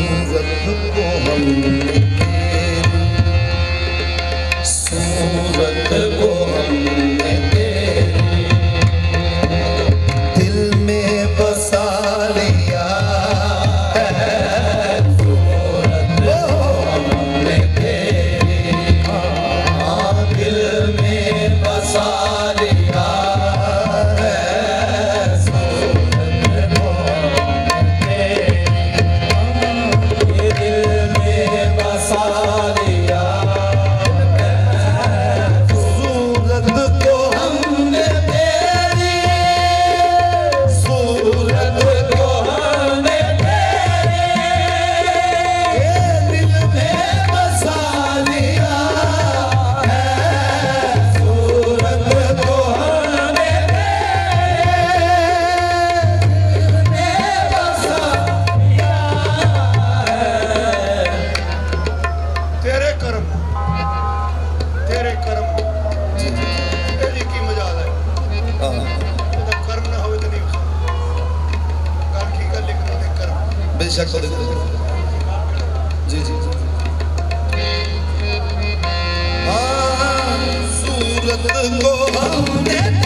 一个人过。शेख सदे जी जी हाँ, सूरत को हमने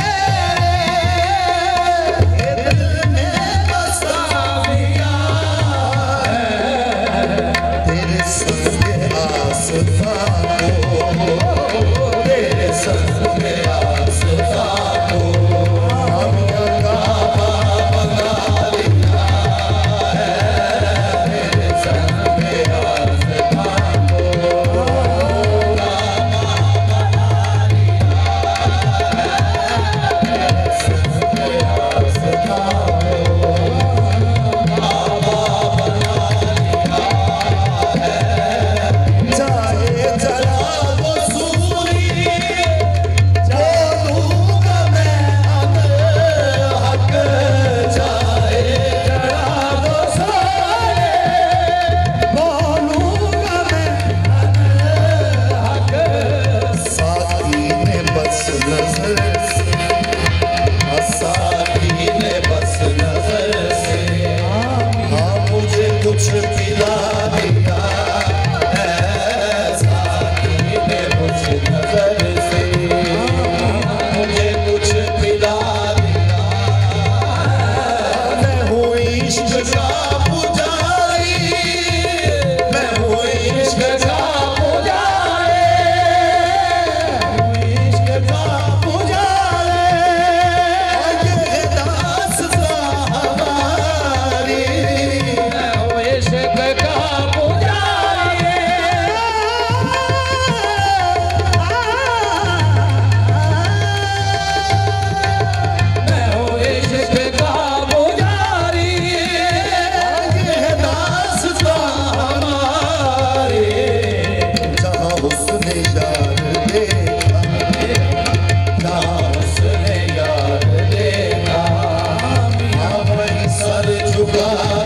Baba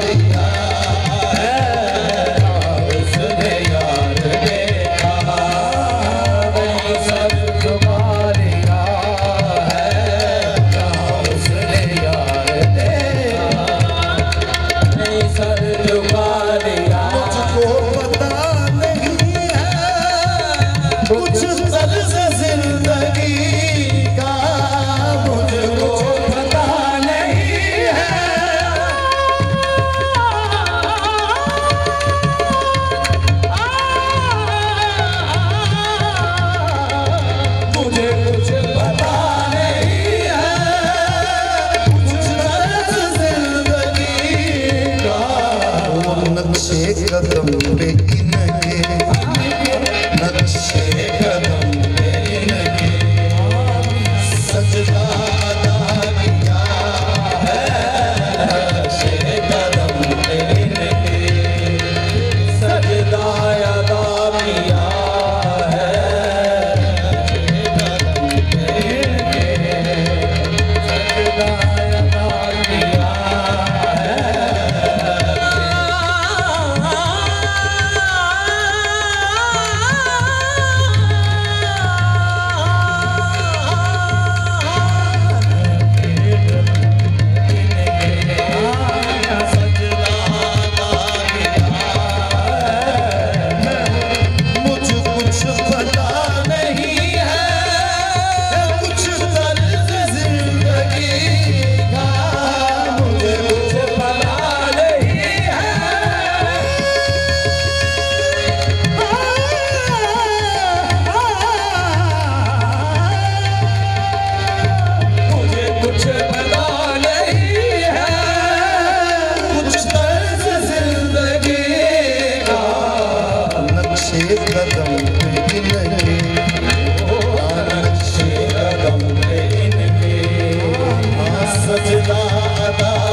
Baba.